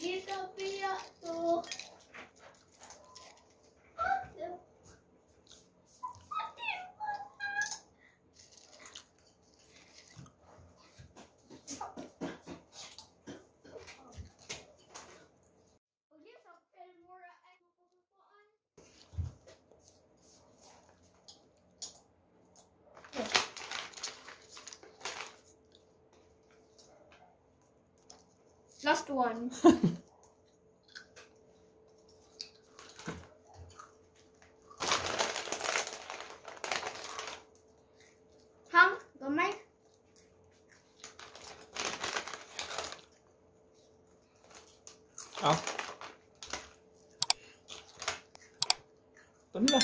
Kita pia to. Last one. Hang, gamay. Áo Tuấn là